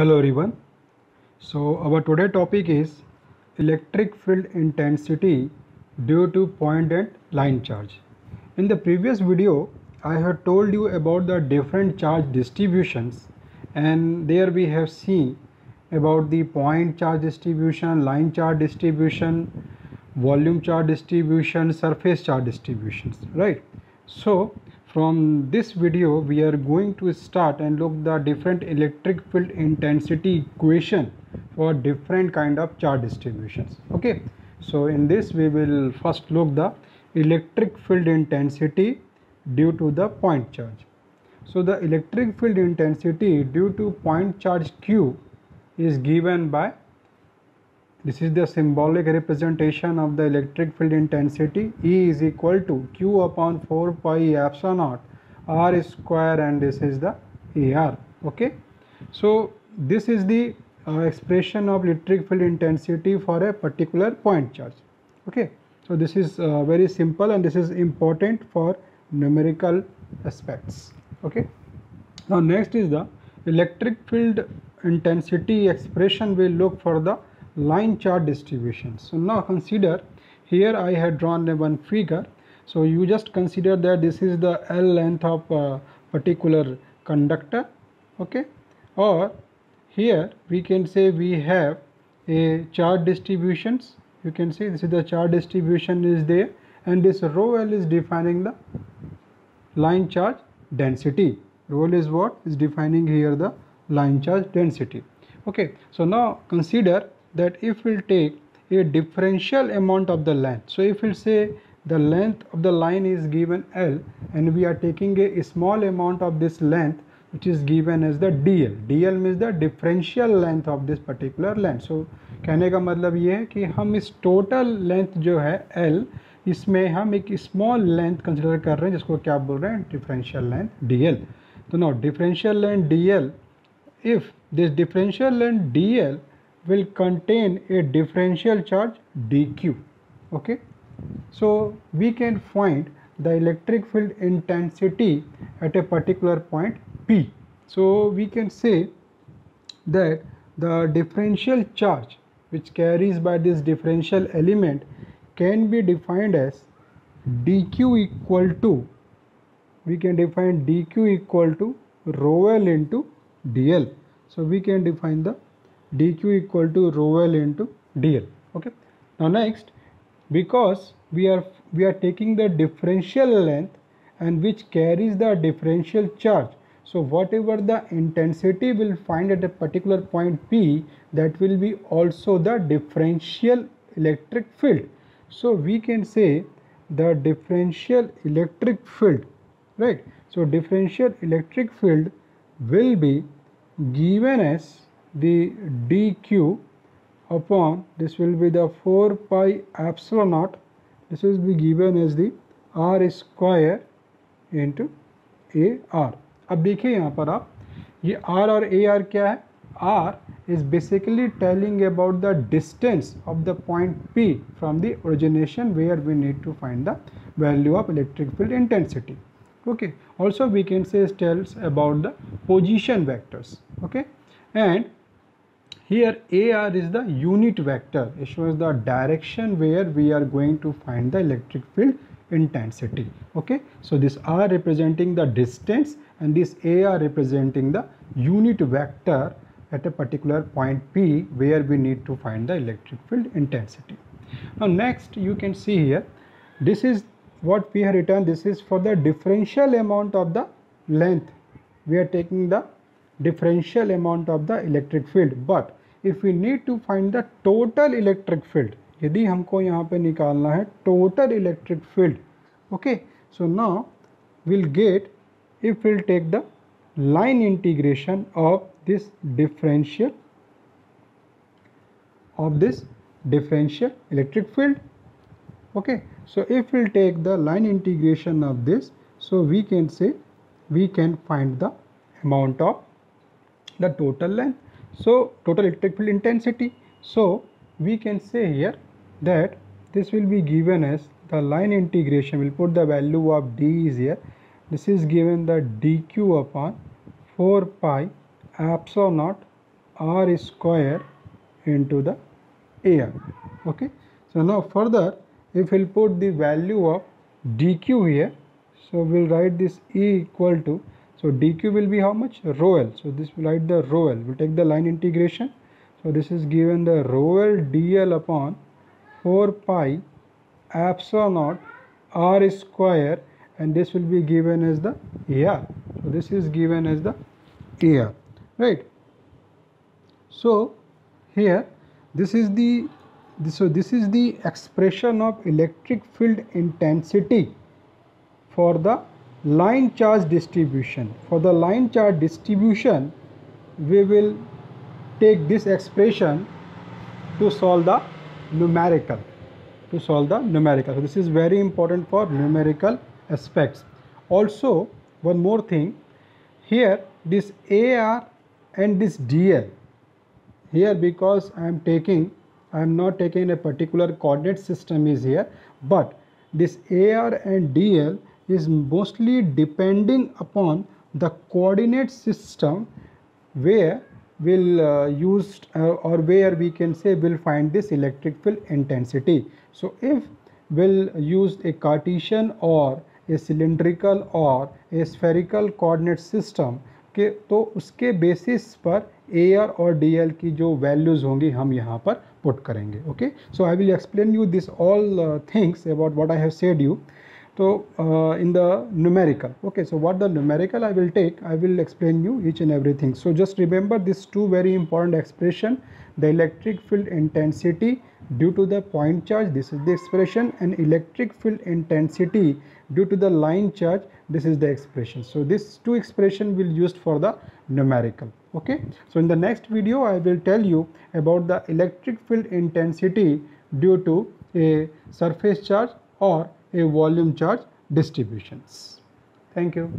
Hello everyone. So our today topic is electric field intensity due to point and line charge. In the previous video I have told you about the different charge distributions and there we have seen about the point charge distribution, line charge distribution, volume charge distribution, surface charge distributions, right? So from this video we are going to start and look the different electric field intensity equation for different kind of charge distributions. Okay. So in this we will first look the electric field intensity due to the point charge. So the electric field intensity due to point charge q is given by this is the symbolic representation of the electric field intensity E is equal to Q upon 4 pi epsilon naught R square and this is the AR okay. So this is the uh, expression of electric field intensity for a particular point charge okay. So this is uh, very simple and this is important for numerical aspects okay. Now next is the electric field intensity expression we look for the line charge distribution. So now consider here I had drawn one figure. So you just consider that this is the L length of a particular conductor okay? Or here we can say we have a charge distributions. You can see this is the charge distribution is there and this rho L is defining the line charge density. Rho L is what? Is defining here the line charge density. Okay so now consider that if we'll take a differential amount of the length so if we'll say the length of the line is given L and we are taking a small amount of this length which is given as the DL DL means the differential length of this particular length so कहने का मतलब ये है कि हम इस total length जो है L इसमें हम एक स्मॉल लेंथ कंसिडर कर रहे हैं जिसको क्या बोल रहे हैं डिफरेंशियल लेंथ DL तो no differential length DL if this differential length DL will contain a differential charge dq okay? So we can find the electric field intensity at a particular point p. So we can say that the differential charge which carries by this differential element can be defined as dq equal to we can define dq equal to rho l into dl so we can define the dq equal to rho l into dl. Okay? Now next because we are we are taking the differential length and which carries the differential charge. So whatever the intensity will find at a particular point p that will be also the differential electric field. So we can say the differential electric field right? So differential electric field will be given as the dq upon this will be the 4 pi epsilon naught this will be given as the r square into ar अब देखिए यहाँ पर आप ये r और ar क्या है r is basically telling about the distance of the point p from the origination where we need to find the value of electric field intensity okay also we can say tells about the position vectors okay and here AR is the unit vector. It shows the direction where we are going to find the electric field intensity. Okay. So this R representing the distance and this AR representing the unit vector at a particular point P where we need to find the electric field intensity. Now next you can see here this is what we have written this is for the differential amount of the length we are taking the differential amount of the electric field but if we need to find the total electric field यदि हमको यहाँ पे निकालना है total electric field okay so now we'll get if we'll take the line integration of this differential of this differential electric field okay so if we'll take the line integration of this so we can say we can find the amount of the total length so total electric field intensity. So we can say here that this will be given as the line integration. We'll put the value of d is here. This is given the dq upon 4 pi epsilon naught r square into the AR. Okay? So now further if we'll put the value of dq here so we'll write this e equal to so dq will be how much? Rho l. So this will write the rho l. We'll take the line integration. So this is given the rho l dl upon 4 pi epsilon naught r square and this will be given as the AR so this is given as the AR right? So here this is the this, so this is the expression of electric field intensity for the line charge distribution. For the line charge distribution we will take this expression to solve the numerical to solve the numerical. So this is very important for numerical aspects. Also one more thing. Here this AR and this DL here because I am taking I am not taking a particular coordinate system is here but this AR and DL is mostly depending upon the coordinate system where we'll uh, use uh, or where we can say we'll find this electric field intensity so if we'll use a Cartesian or a cylindrical or a spherical coordinate system के तो उसके basis पर A R और D L की जो values होंगी हम यहाँ पर पुट करेंगे okay so I will explain you this all things about what I have said you so uh, in the numerical. Okay so what the numerical i will take i will explain you each and everything. So just remember these two very important expression the electric field intensity due to the point charge this is the expression and electric field intensity due to the line charge this is the expression. So these two expression will used for the numerical. Okay? So in the next video i will tell you about the electric field intensity due to a surface charge or a volume charge distributions. Thank you.